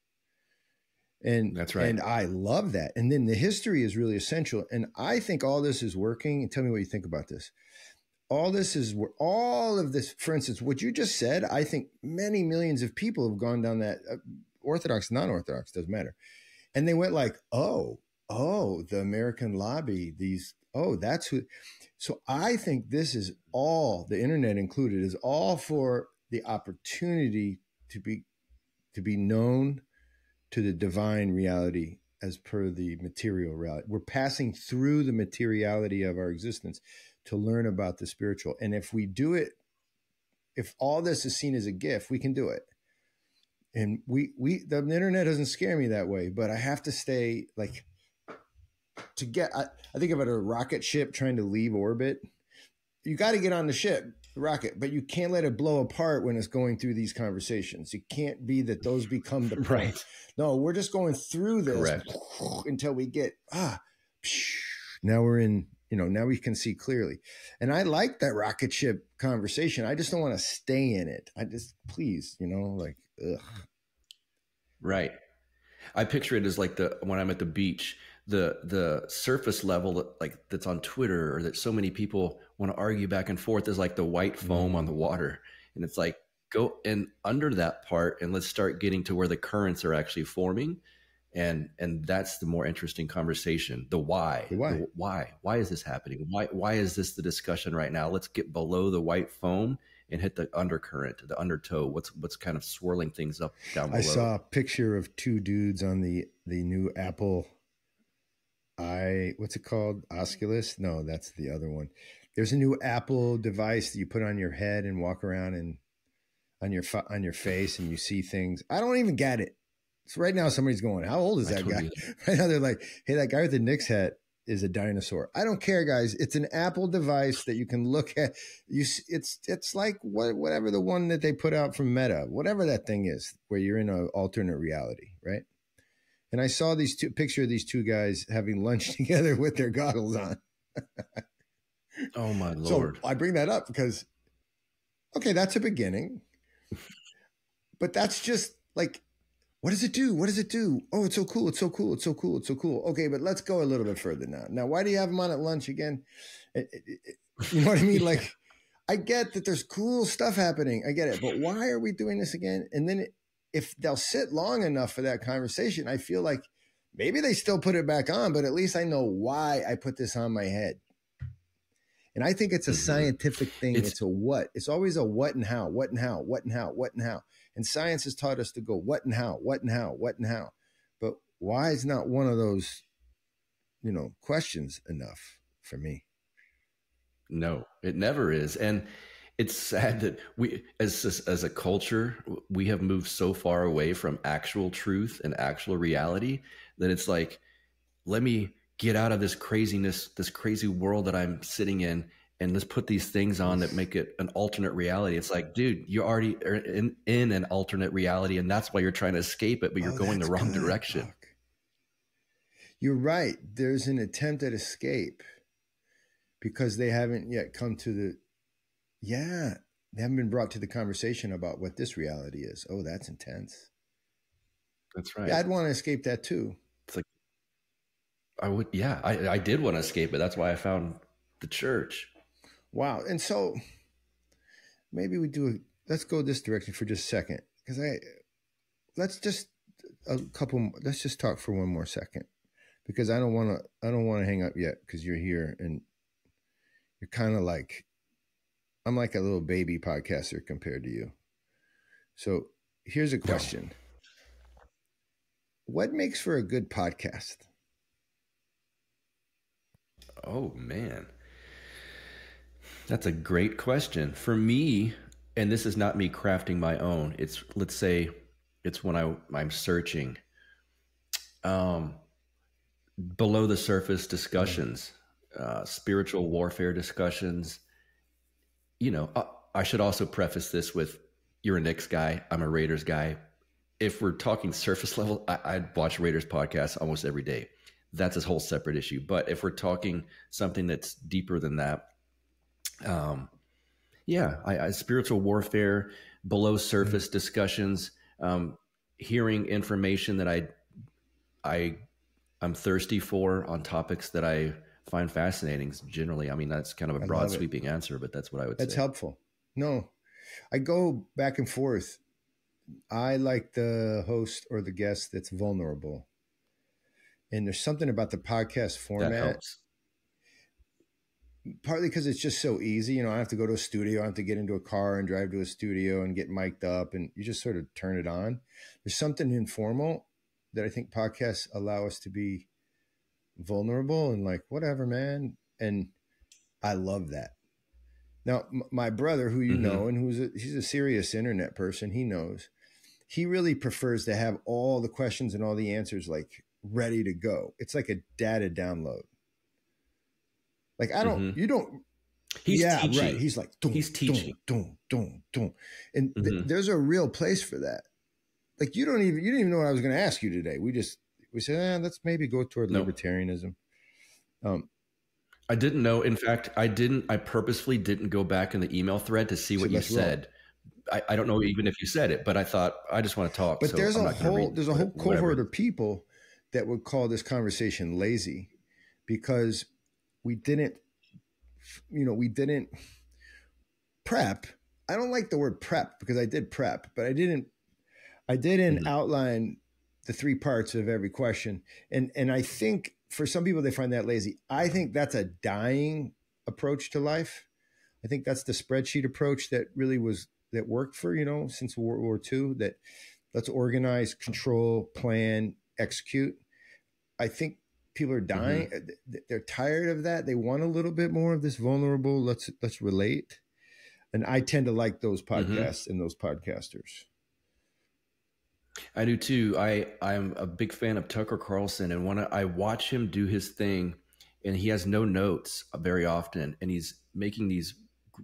A: And
B: that's right.
A: And I love that. And then the history is really essential. And I think all this is working. And tell me what you think about this. All this is all of this. For instance, what you just said, I think many millions of people have gone down that. Uh, Orthodox, non-Orthodox doesn't matter, and they went like, "Oh, oh, the American lobby. These. Oh, that's who." So I think this is all the internet included is all for the opportunity to be to be known to the divine reality as per the material reality. We're passing through the materiality of our existence to learn about the spiritual. And if we do it, if all this is seen as a gift, we can do it. And we we the internet doesn't scare me that way, but I have to stay like to get I, I think about a rocket ship trying to leave orbit. You got to get on the ship, the rocket, but you can't let it blow apart when it's going through these conversations. It can't be that those become the point. Right. No, we're just going through this Correct. until we get ah. Now we're in. You know, now we can see clearly. And I like that rocket ship conversation. I just don't want to stay in it. I just please, you know, like ugh.
B: Right. I picture it as like the when I'm at the beach the the surface level that, like that's on Twitter or that so many people want to argue back and forth is like the white foam on the mm-hmm. water, and it's like go and under that part and let's start getting to where the currents are actually forming, and and that's the more interesting conversation. The why,
A: the why, the
B: why, why is this happening? Why why is this the discussion right now? Let's get below the white foam and hit the undercurrent, the undertow. What's what's kind of swirling things up down below? I
A: saw a picture of two dudes on the the new Apple I what's it called? Oculus? No, that's the other one. There's a new Apple device that you put on your head and walk around and on your on your face and you see things. I don't even get it. So right now somebody's going, "How old is that guy?" Right now they're like, "Hey, that guy with the Knicks hat is a dinosaur." I don't care, guys. It's an Apple device that you can look at. You, it's it's like what, whatever the one that they put out from Meta, whatever that thing is, where you're in an alternate reality, right? and I saw these two picture of these two guys having lunch together with their goggles on.
B: oh my lord!
A: So I bring that up because, okay, that's a beginning, but that's just like, what does it do? What does it do? Oh, it's so cool! It's so cool! It's so cool! It's so cool! Okay, but let's go a little bit further now. Now, why do you have them on at lunch again? It, it, it, you know what I mean? Like, I get that there's cool stuff happening. I get it, but why are we doing this again? And then if they'll sit long enough for that conversation, I feel like maybe they still put it back on, but at least I know why I put this on my head. And I think it's a mm-hmm. scientific thing. It's, it's, a what. It's always a what and how, what and how, what and how, what and how. And science has taught us to go what and how, what and how, what and how. But why is not one of those, you know, questions enough for me?
B: No, it never is. And it's sad that we as as a culture we have moved so far away from actual truth and actual reality that it's like let me get out of this craziness this crazy world that i'm sitting in and let's put these things on that make it an alternate reality it's like dude you're already in, in an alternate reality and that's why you're trying to escape it but you're oh, going the wrong good. direction
A: you're right there's an attempt at escape because they haven't yet come to the yeah, they haven't been brought to the conversation about what this reality is. Oh, that's intense.
B: That's right.
A: Yeah, I'd want to escape that too.
B: It's like I would. Yeah, I, I did want to escape it. That's why I found the church.
A: Wow. And so maybe we do. A, let's go this direction for just a second because I let's just a couple. Let's just talk for one more second because I don't want to. I don't want to hang up yet because you're here and you're kind of like I'm like a little baby podcaster compared to you. So here's a question. What makes for a good podcast?
B: Oh man. That's a great question. For me, and this is not me crafting my own. It's let's say it's when I I'm searching um below the surface discussions, uh, spiritual warfare discussions, you know, uh, I should also preface this with you're a Knicks guy, I'm a Raiders guy. If we're talking surface level, I, I'd watch Raiders podcasts almost every day. That's a whole separate issue. But if we're talking something that's deeper than that, um, yeah, I, I, spiritual warfare, below surface mm-hmm. discussions, um, hearing information that I, I, I'm thirsty for on topics that I find fascinating generally. I mean, that's kind of a broad sweeping answer, but that's what I would
A: that's
B: say.
A: That's helpful. No, I go back and forth. I like the host or the guest that's vulnerable. And there's something about the podcast format. Partly because it's just so easy. You know, I have to go to a studio, I have to get into a car and drive to a studio and get mic'd up, and you just sort of turn it on. There's something informal that I think podcasts allow us to be vulnerable and like whatever man and i love that now m- my brother who you mm-hmm. know and who's a, he's a serious internet person he knows he really prefers to have all the questions and all the answers like ready to go it's like a data download like i don't mm-hmm. you don't
B: He's yeah, teaching. right.
A: He's like,
B: he's teaching,
A: don't, don't, don't, and th- mm-hmm. there's a real place for that. Like you don't even you didn't even know what I was going to ask you today. We just we said, eh, let's maybe go toward libertarianism. Um,
B: I didn't know. In fact, I didn't. I purposefully didn't go back in the email thread to see what you said. I, I, don't know even if you said it, but I thought I just want to talk.
A: But so there's I'm a whole there's a whole cohort of people that would call this conversation lazy because we didn't, you know, we didn't prep. I don't like the word prep because I did prep, but I didn't. I didn't mm-hmm. outline the three parts of every question. And and I think for some people they find that lazy. I think that's a dying approach to life. I think that's the spreadsheet approach that really was that worked for you know since World War II. That let's organize, control, plan, execute. I think people are dying. Mm-hmm. They're tired of that. They want a little bit more of this vulnerable. Let's let's relate. And I tend to like those mm-hmm. podcasts mm-hmm. and those podcasters.
B: I do too. I I'm a big fan of Tucker Carlson, and when I watch him do his thing, and he has no notes very often, and he's making these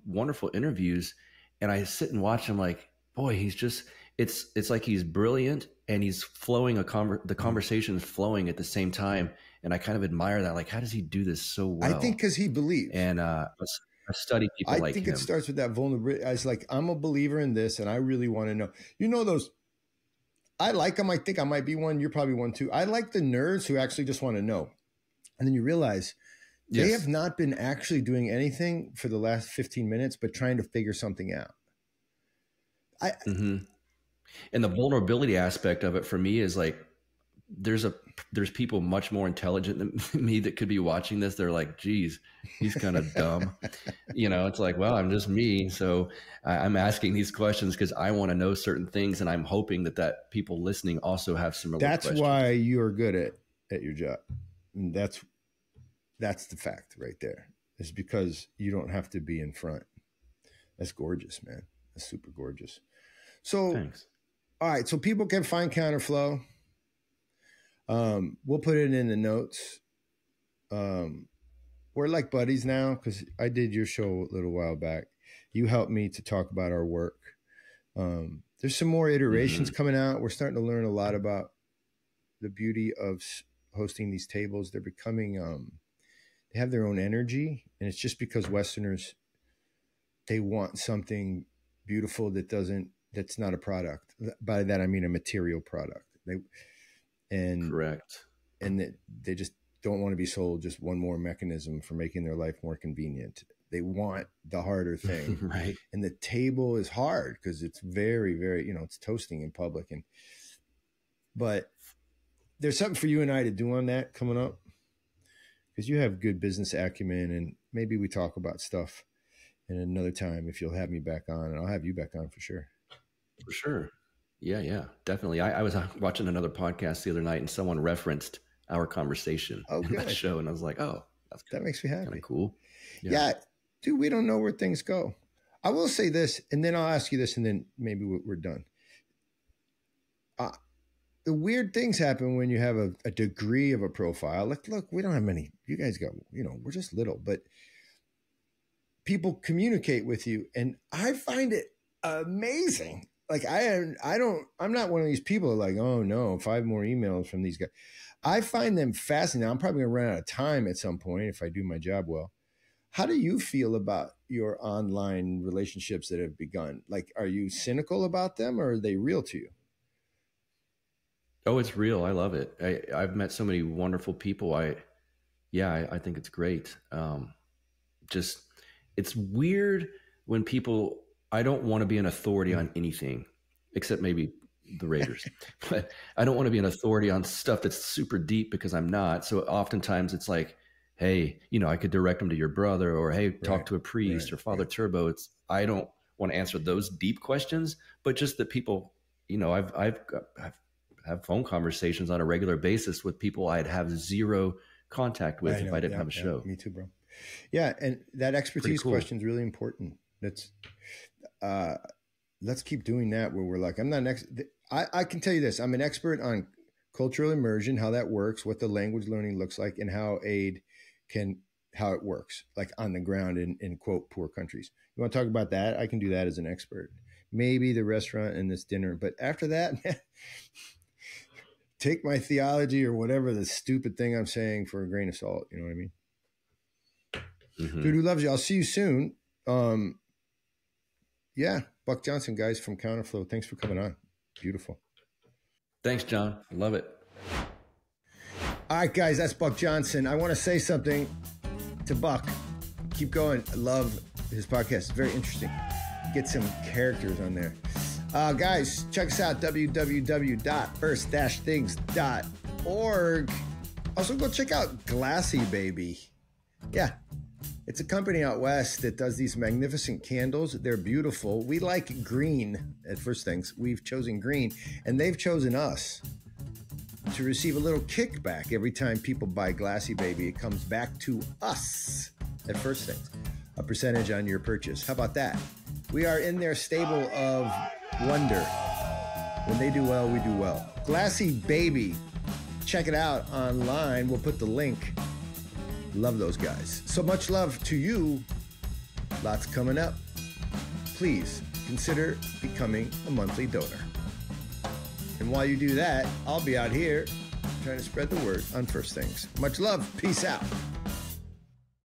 B: wonderful interviews, and I sit and watch him like, boy, he's just it's it's like he's brilliant and he's flowing a conver- the conversation is flowing at the same time, and I kind of admire that. Like, how does he do this so well?
A: I think because he believes,
B: and uh, I study people
A: I
B: like
A: think
B: him.
A: it starts with that vulnerability. I was like, I'm a believer in this, and I really want to know. You know those I like them. I think I might be one. You're probably one too. I like the nerds who actually just want to know. And then you realize yes. they have not been actually doing anything for the last 15 minutes, but trying to figure something out.
B: I, mm-hmm. And the vulnerability aspect of it for me is like there's a there's people much more intelligent than me that could be watching this. They're like, geez, he's kind of dumb. you know, it's like, well, I'm just me. So I'm asking these questions because I want to know certain things, and I'm hoping that that people listening also have similar.
A: That's
B: questions.
A: why you are good at at your job. And that's that's the fact right there. Is because you don't have to be in front. That's gorgeous, man. That's super gorgeous. So,
B: Thanks.
A: All right. So people can find Counterflow. Um, we'll put it in the notes. Um, we're like buddies now because I did your show a little while back. You helped me to talk about our work. Um, there's some more iterations
B: Mhm.
A: coming out. We're starting to learn a lot about the beauty of hosting these tables. They're becoming, um, they have their own energy, and it's just because Westerners they want something beautiful that doesn't that's not a product. By that I mean a material product. They and
B: Correct.
A: and that they just don't want to be sold just one more mechanism for making their life more convenient. They want the harder thing.
B: right.
A: and the table is hard because it's very, very, you know, it's toasting in public. And but there's something for you and I to do on that coming up because you have good business acumen, and maybe we talk about stuff in another time if you'll have me back on, and I'll have you back on for sure.
B: For sure. Yeah, yeah, definitely. I, I was uh, watching another podcast the other night, and someone referenced our conversation
A: Oh,
B: in that show, and I was like, oh, that's
A: That makes me
B: kind
A: happy.
B: of cool.
A: Yeah. dude, we don't know where things go. I will say this, and then I'll ask you this, and then maybe we- we're done. Uh, the weird things happen when you have a, a degree of a profile. Like, look, we don't have many. You guys got, you know, we're just little, but people communicate with you, and I find it amazing. Like, I, I don't, I'm not one of these people like, oh no, five more emails from these guys. I find them fascinating. I'm probably gonna run out of time at some point if I do my job well. How do you feel about your online relationships that have begun? Like, are you cynical about them or are they real to you?
B: Oh, it's real. I love it. I, I've met so many wonderful people. I, yeah, I, I think it's great. Um, just, it's weird when people. I don't want to be an authority on anything, except maybe the Raiders. but I don't want to be an authority on stuff that's super deep because I'm not. So oftentimes it's like, hey, you know, I could direct them to your brother, or hey, talk
A: Right,
B: to a priest,
A: right,
B: or Father
A: right.
B: Turbo. It's I don't want to answer those deep questions, but just that people, you know, I've I've I've have phone conversations on a regular basis with people I'd have zero contact with if
A: know,
B: I didn't
A: yeah,
B: have a
A: yeah,
B: show.
A: me too, bro. Yeah, and that expertise
B: cool.
A: question is really important. That's uh let's keep doing that where we're like, I'm not an ex I, I can tell you this. I'm an expert on cultural immersion, how that works, what the language learning looks like, and how aid can how it works, like on the ground in, in quote poor countries. You want to talk about that? I can do that as an expert. Maybe the restaurant and this dinner, but after that, take my theology or whatever the stupid thing I'm saying for a grain of salt. You know what I mean?
B: Mhm.
A: Dude who loves you. I'll see you soon. Um, yeah, Buck Johnson, guys from Counterflow. Thanks for coming on. Beautiful.
B: Thanks, John. I Love it.
A: All right, guys, that's Buck Johnson. I want to say something to Buck. Keep going. I love his podcast. It's very interesting. Get some characters on there. Uh, guys, check us out www.first-things.org. Also, go check out Glassy Baby. Yeah, it's a company out west that does these magnificent candles. They're beautiful. We like green at First Things. We've chosen green, and they've chosen us to receive a little kickback every time people buy Glassy Baby. It comes back to us at First Things, a percentage on your purchase. How about that? We are in their stable of wonder. When they do well, we do well. Glassy Baby. Check it out online. We'll put the link. Love those guys. So much love to you. Lots coming up. Please consider becoming a monthly donor. And while you do that, I'll be out here trying to spread the word on First Things. Much love. Peace out.